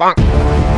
Bonk.